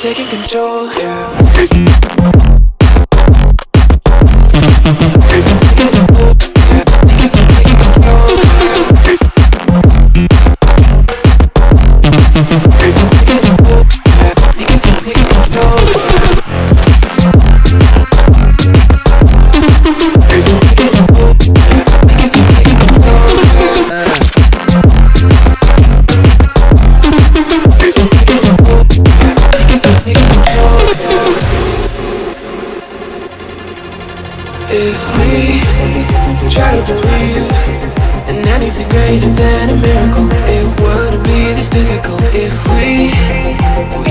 taking control, yeah.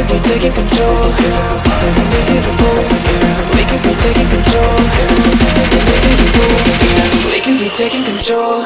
could be taking control. Unbelievable. We could be taking control. Unbelievable. We could be taking control.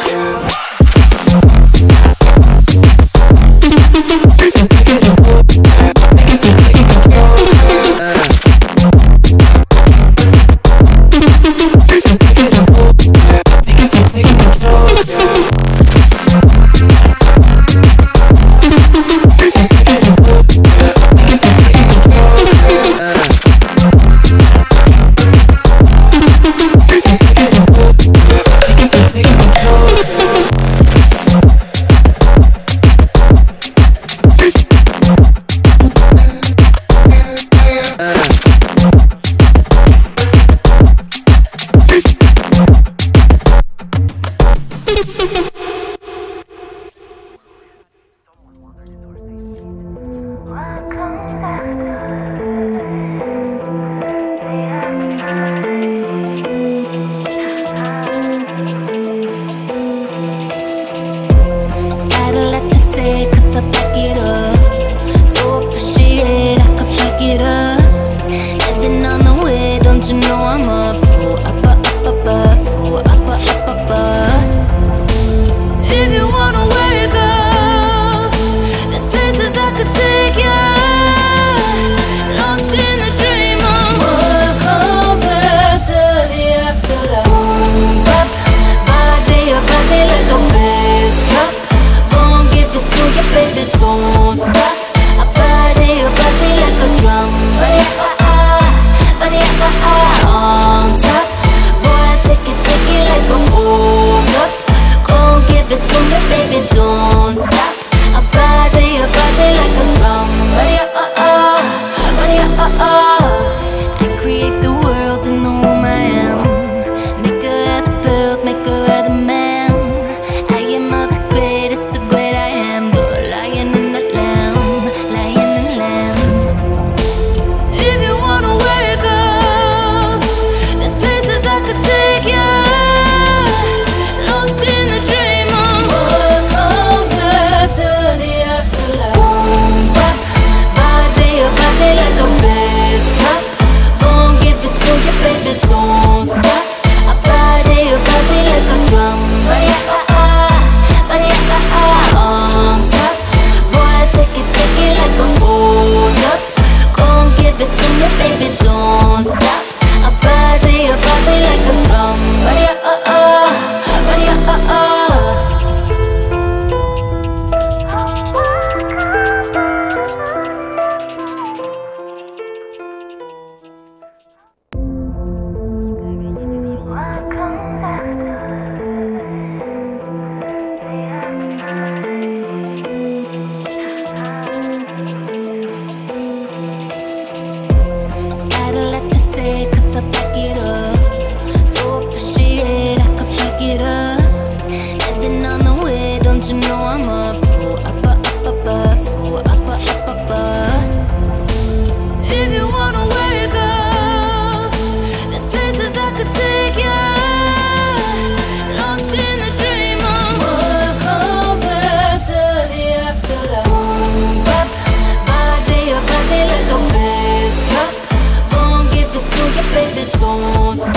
Jones.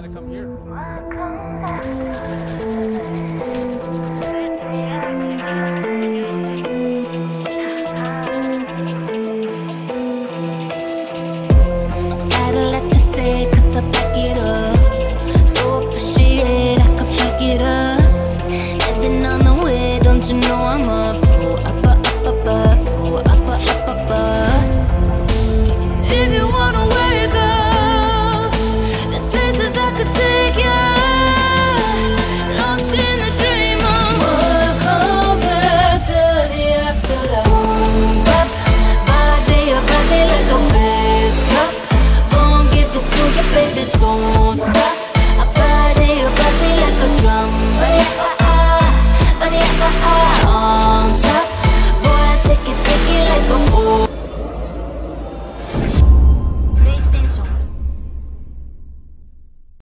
gotta come here. Let you I it up. So appreciate, I pack it up. On the way, don't you know I'm up?